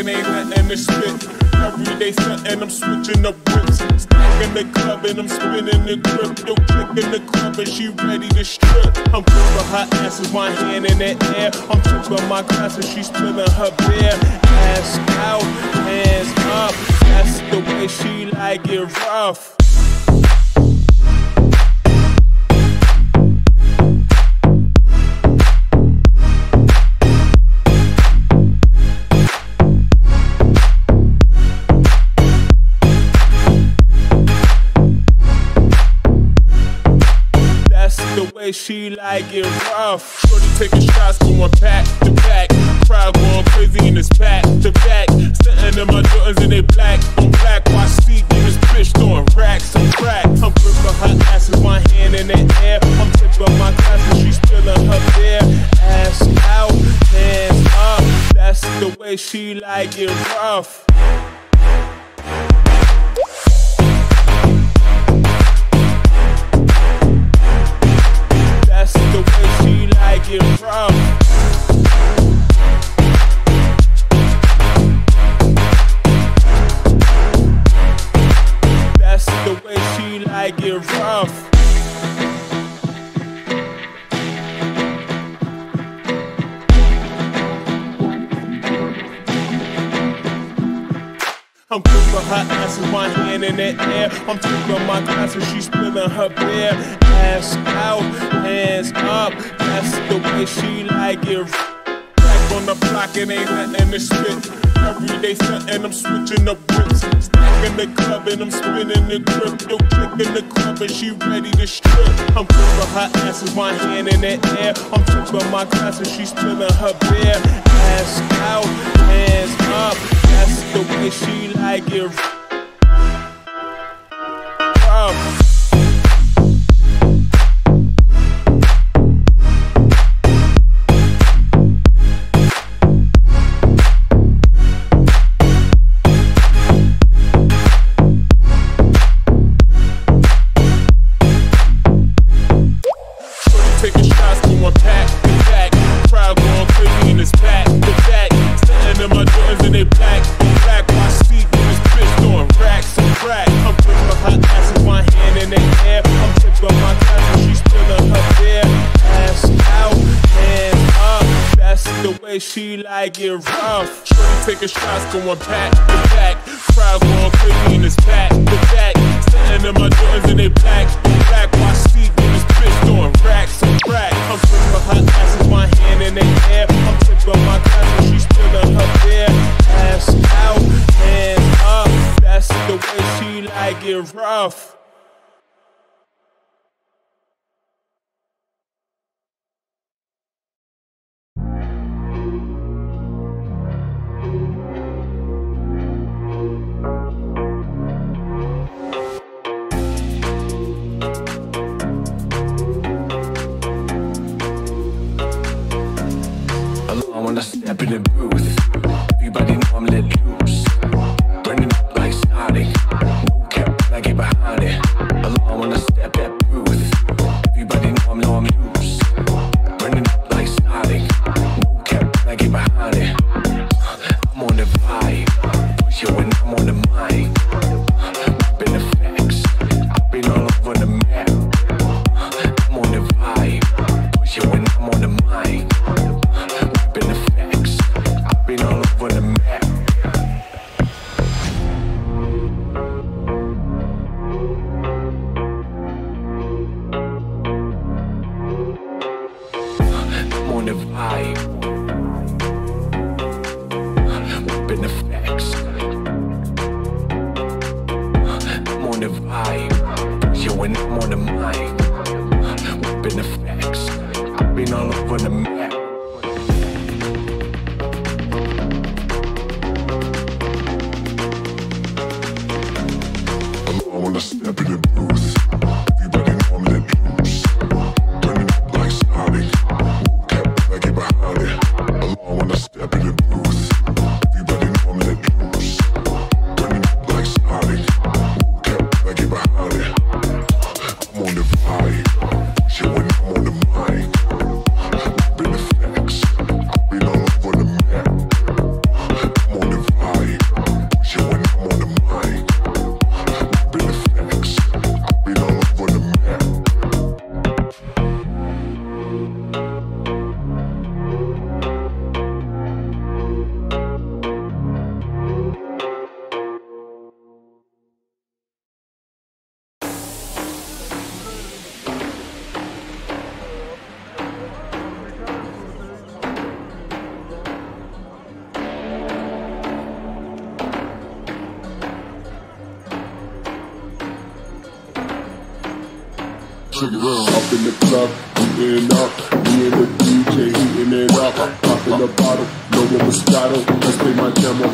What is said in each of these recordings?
it ain't nothing to spit. Every day something, I'm switching up whips. Stacking the club and I'm spinning the grip. Yo, clicking the club and she ready to strip. Her ass with my hand in the air. I'm tipping my glass and she's spilling her beer. Ass out, hands up. That's the way she like it rough. She like it rough. Shorty taking shots, going back to back. Crowd going crazy in this back to back. Sitting in my Jordans and they black on black. Watch in this bitch throwing racks on crack. I'm gripping her ass with my hand in the air. I'm tipping my glass and she's spilling her beer. Ass out, hands up. That's the way she like it rough. Air. I'm tipping my glass and she's spilling her beer. Ass out, hands up. That's the way she like it. Back on the block, it ain't nothing to spit. Every day something, I'm switching up whips. Stacking the club and I'm spinning the grip. Yo, clicking the club and she ready to strip. I'm gripping her ass with my hand in the air. I'm tipping my glass and she's spilling her beer. Ass out, hands up. That's the way she like it. She it rough. Shorty taking shots, going back to back. Crowd going crazy in this back to back. Standing in my Jordans and they black, black. Watch see in this bitch doing racks and crack. I'm gripping her ass with my hand in the air. I'm tipping my and she's spilling her beer. Ass out, hands up. That's the way she like it rough.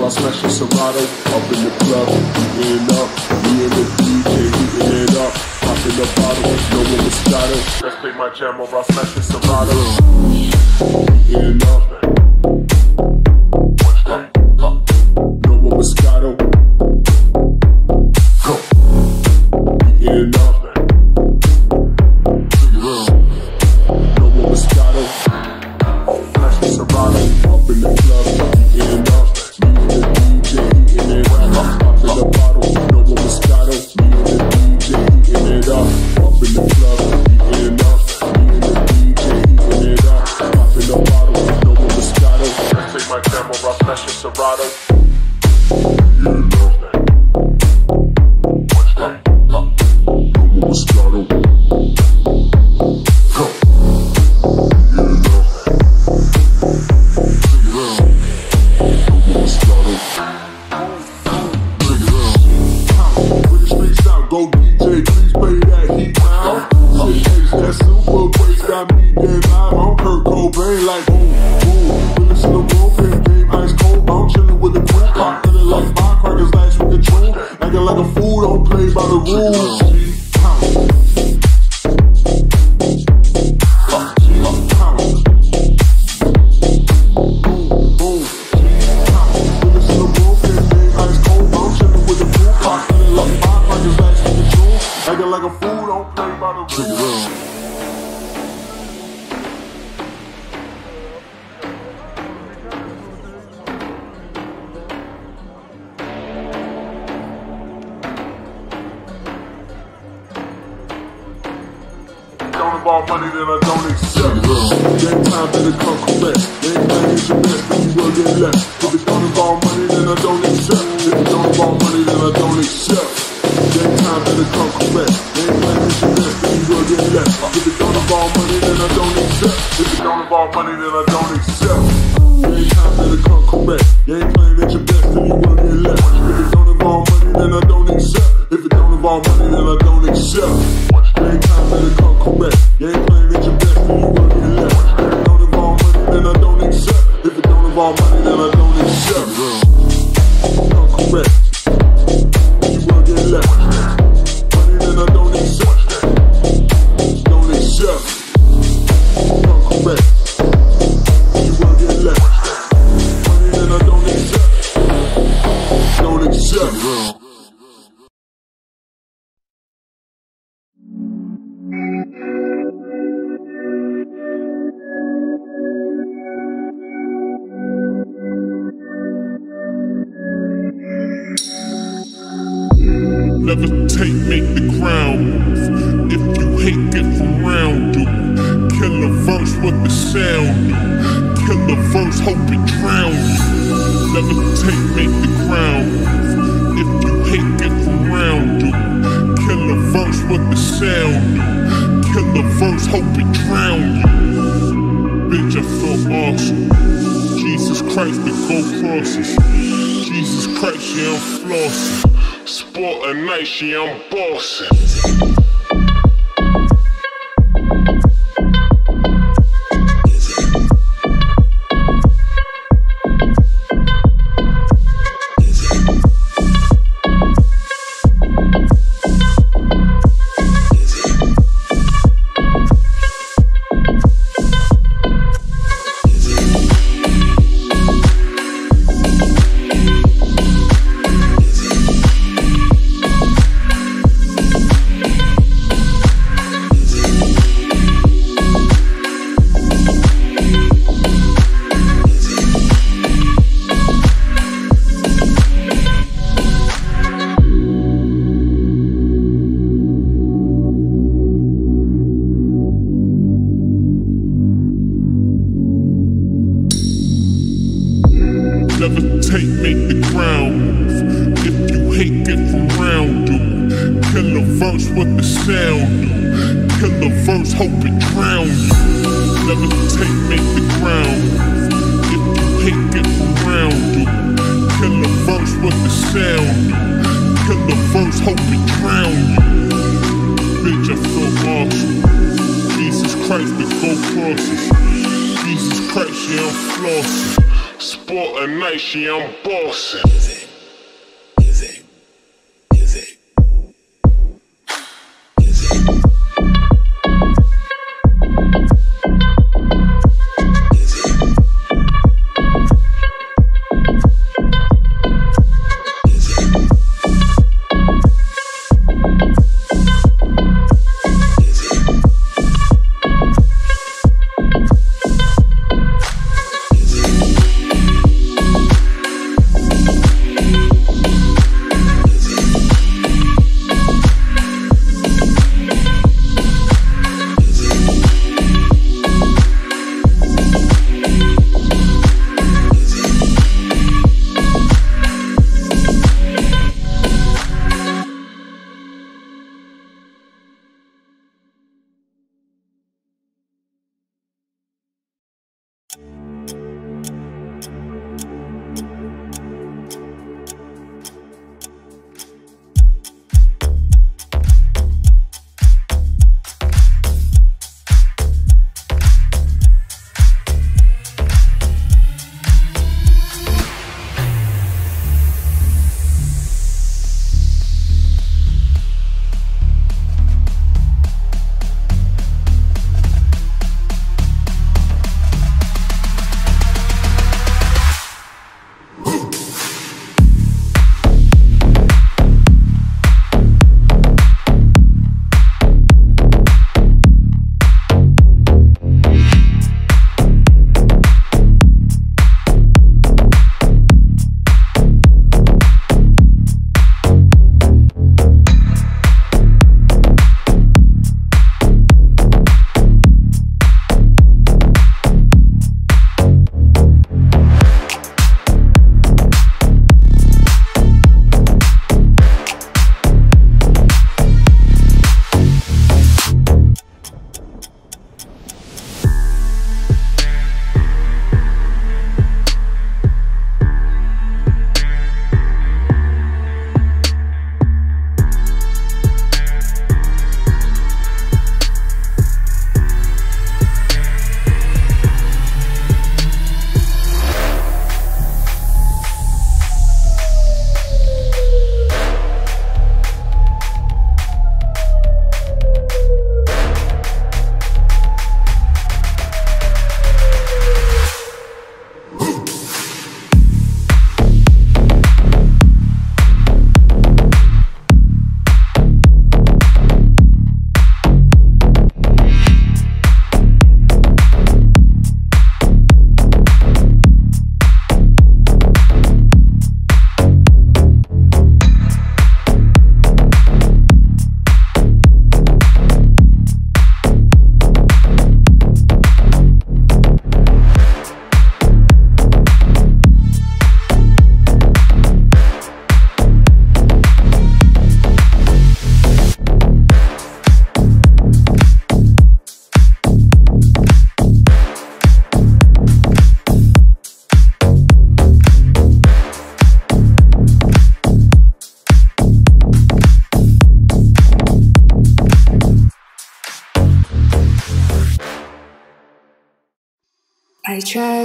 I smash a Serato up in the club, getting up. Me and the DJ hitting it up, popping the bottle, no one was Moscato. Let's play my jam or I smash a Serato. don't accept. If it don't involve money, then I don't accept. There time that it come correct. You ain't playing at your best when you work it left. If it don't involve money, then I don't accept. If it don't involve money, then I don't accept. Come correct.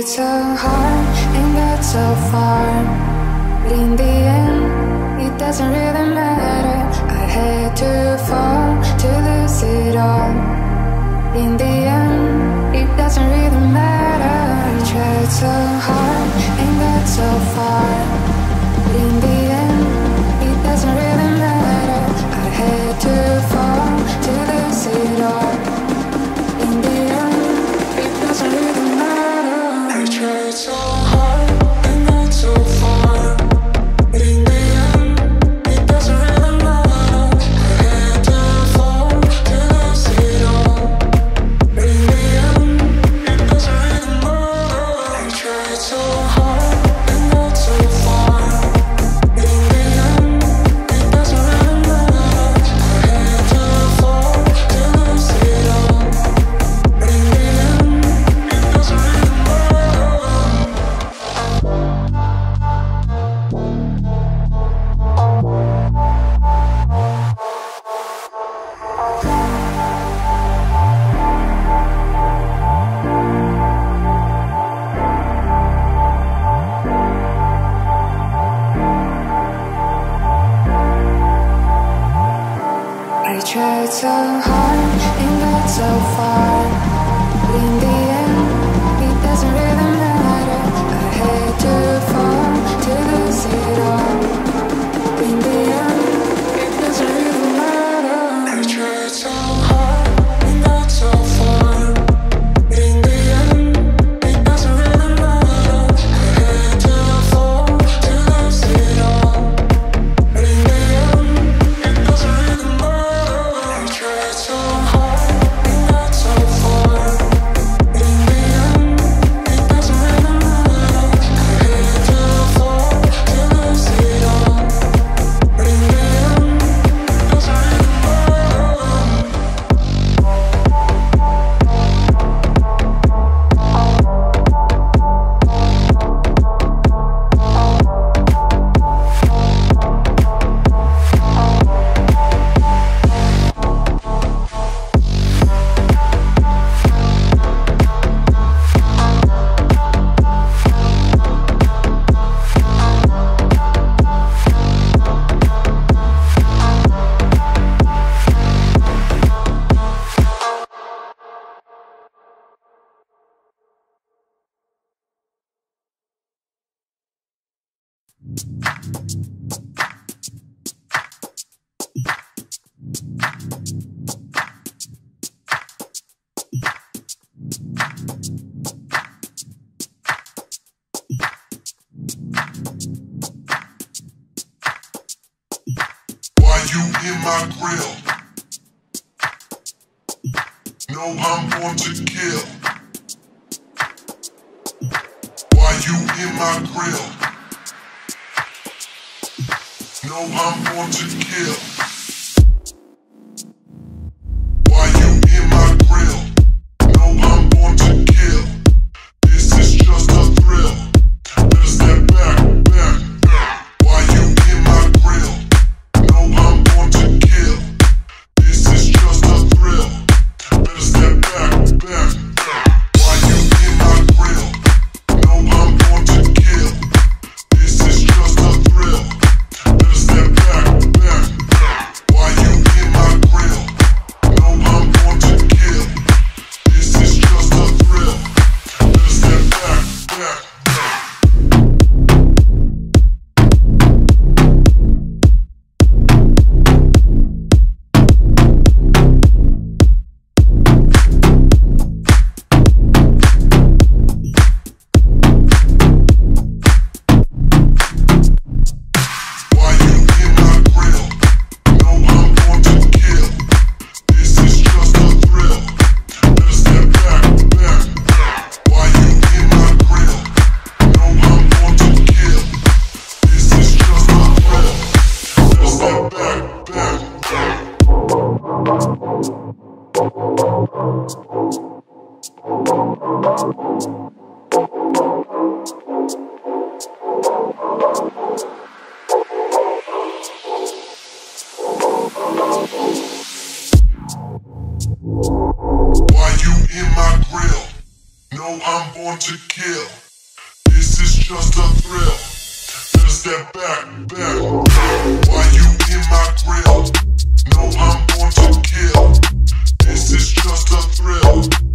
I tried born to kill. This is just a thrill. Just that back, back. Why you in my grill? No, I'm born to kill. This is just a thrill.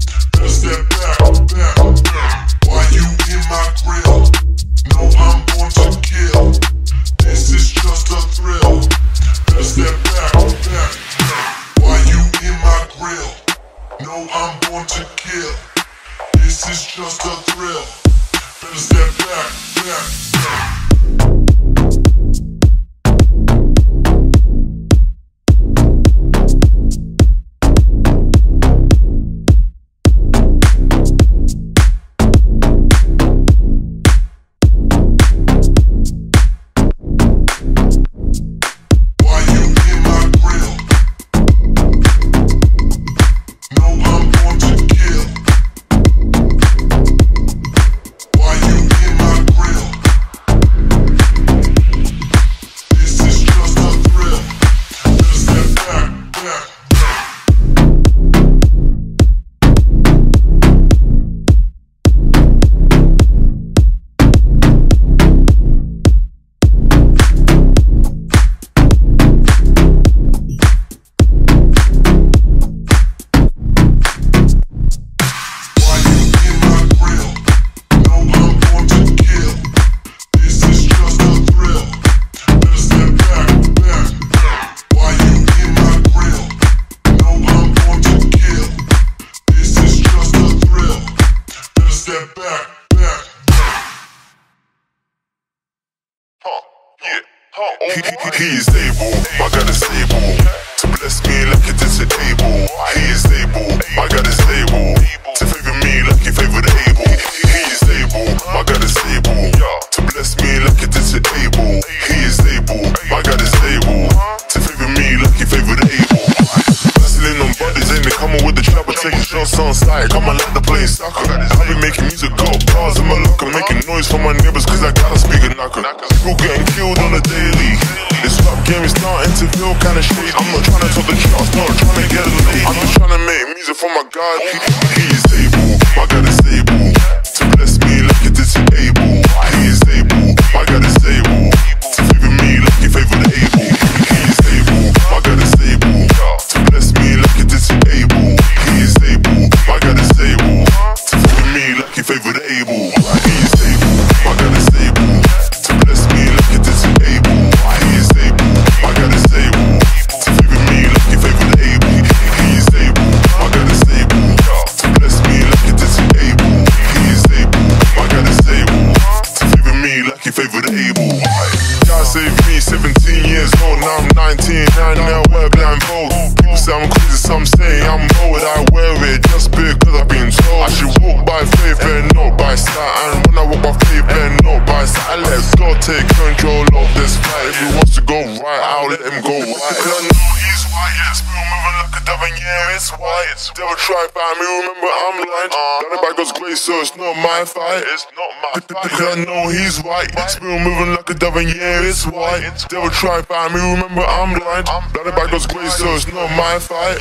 So it's not my fight. It's not my fight. I know he's white, spill moving like a dove and yeah, it's white. Devil try find me, remember I'm blind. It by God's grace, so it's not my fight.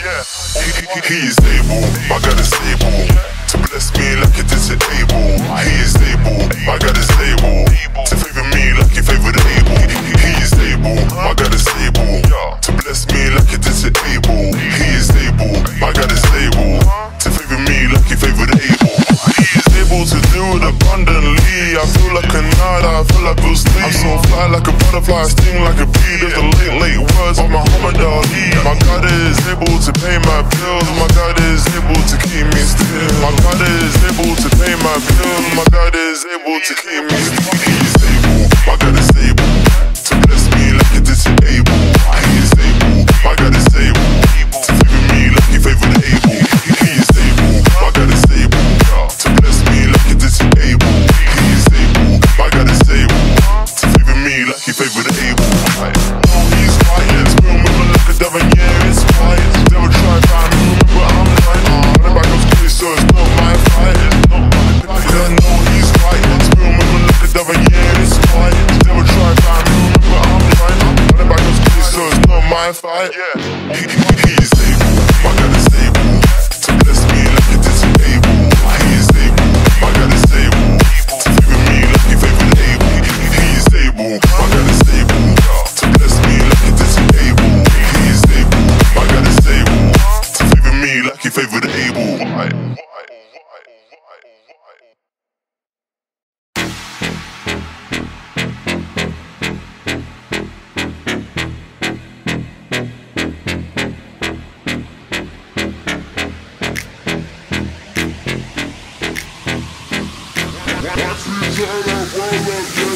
He, he's able, my God is able to bless me like it is able. He is able, my God is able to favor me like he favored Abel. He, is able, my God is able to bless me like it is able. He is able, my God is able to favor me like he favored Abel. Able to do it abundantly. I feel like a nut, I feel like Bruce Lee. I'm so fly like a butterfly, sting like a bee. There's the late, late words of Muhammad Ali. My God is able to pay my bills. My God is able to keep me still. My God is able to pay my bills. My God is able to keep me still. He is able. My God is able to bless me like it is able. Probably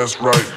that's right.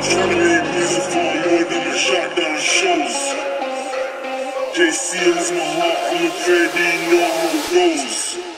Make music for more than a shutdown shows. JC is my heart, I'm afraid they know how it.